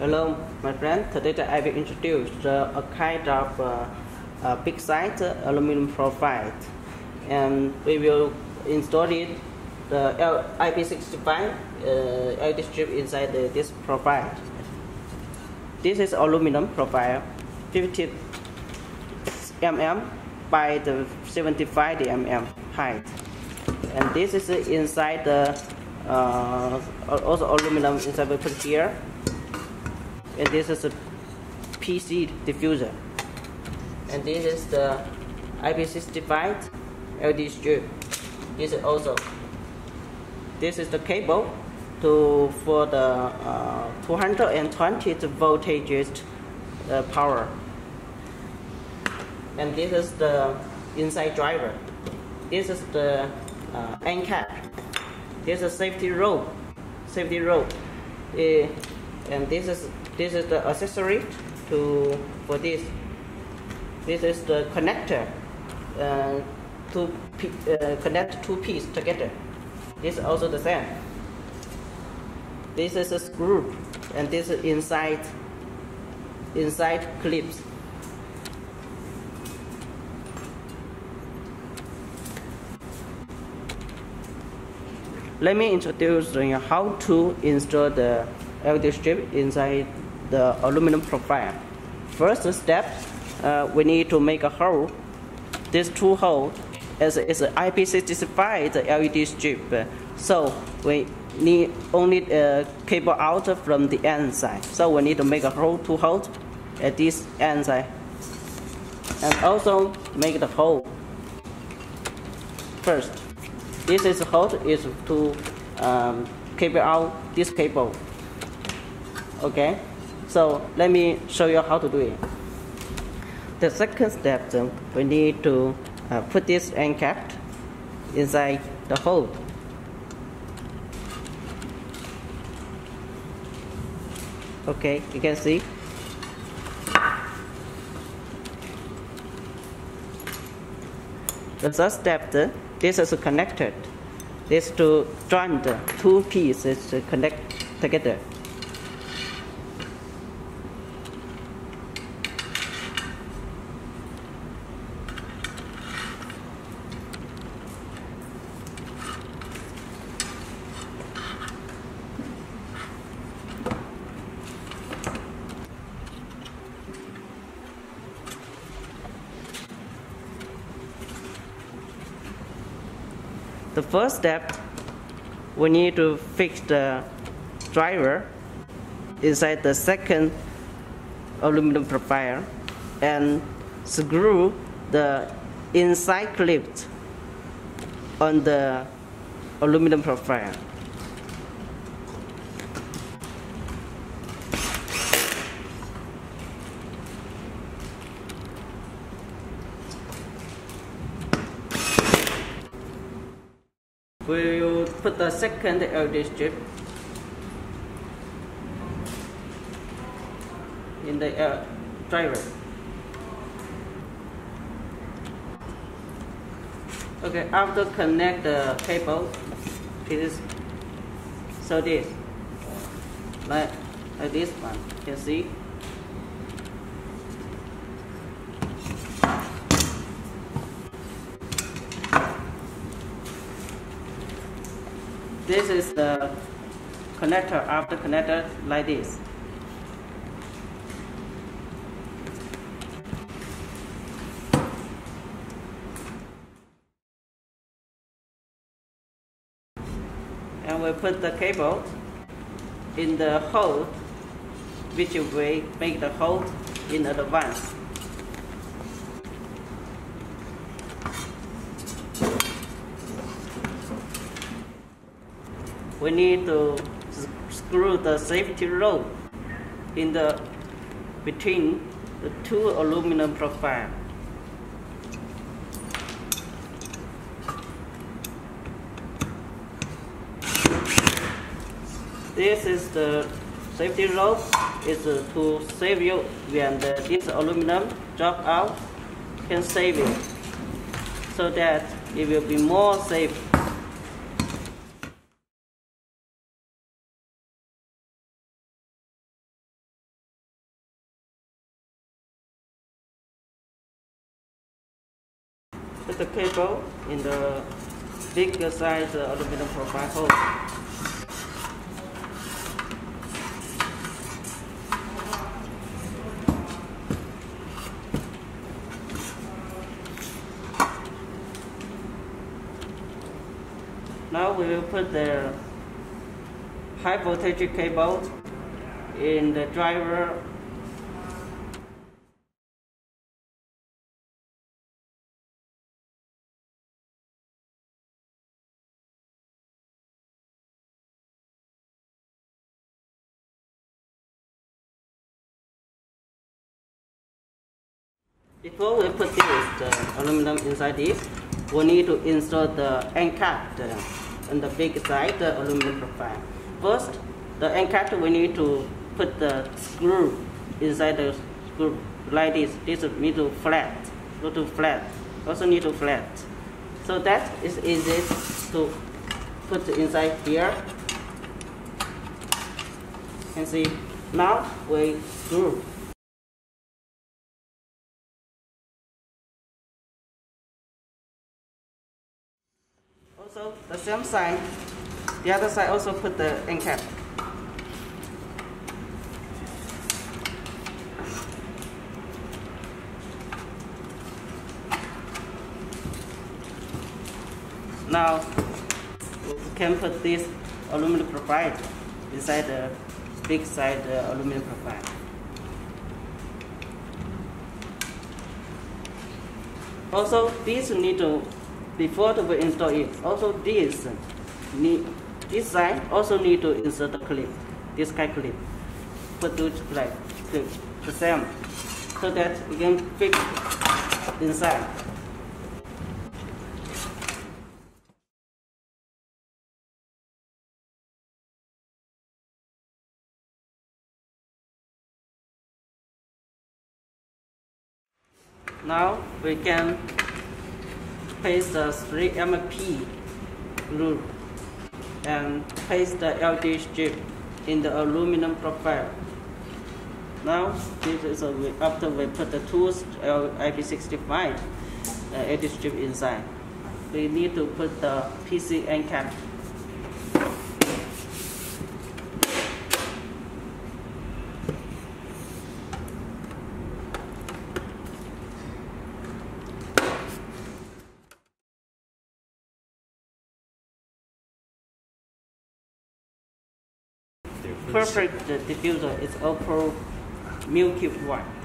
Hello, my friend. Today I will introduce uh, a kind of uh, uh, big size aluminum profile, and we will install it the IP65 uh, LED strip inside the, this profile. This is aluminum profile, 50 mm by the 75 mm height, and this is inside the uh, also aluminum inside put here and this is a PC diffuser. And this is the IP65 LED strip. This is also this is the cable to for the uh, 220 voltage uh, power. And this is the inside driver. This is the uh, end cap this is a safety rope safety rope. Uh, and this is this is the accessory to for this. This is the connector uh, to uh, connect two pieces together. This is also the same. This is a screw and this is inside inside clips. Let me introduce you how to install the LED strip inside the aluminum profile. First step, uh, we need to make a hole. This two hole is, is an IP65 LED strip. So we need only a cable out from the end side. So we need to make a hole, to hold at this end side. And also make the hole first. This is hole is to um, cable out this cable okay so let me show you how to do it. The second step then we need to uh, put this end cap inside the hole. Okay you can see. The third step this is connected. This to join the two pieces to connect together the first step we need to fix the driver inside the second aluminum profile and screw the inside clip on the aluminum profile we will put the second LED strip in the uh, driver. Okay, after connect the cable, please so this like, like this one, you can see this is the connector after connector like this. And we put the cable in the hole which we make the hole in advance we need to screw the safety rope in the between the two aluminum profile. This is the safety rope is uh, to save you. When the, this aluminum drop out can save you. So that it will be more safe put the cable in the bigger size uh, aluminum profile hole. Now we will put the high voltage cable in the driver Before we put this the aluminum inside this, we need to install the end cap on the big side, the aluminum profile. First, the end cap we need to put the screw inside the screw like this. This need to flat, go to flat. Also need to flat. So that is easy to put inside here. And see, now we screw. Same side, the other side also put the end cap. Now, we can put this aluminum profile inside the big side aluminum profile. Also, this need to before we install it. Also this need this side also need to insert the clip, this kind of clip. Put it like clip the same so that we can fit inside. Now we can paste the 3MP glue and paste the LED strip in the aluminum profile. Now, this is a, after we put the tools IP65 uh, LED strip inside, we need to put the PC end cap perfect diffuser is opal Milky White.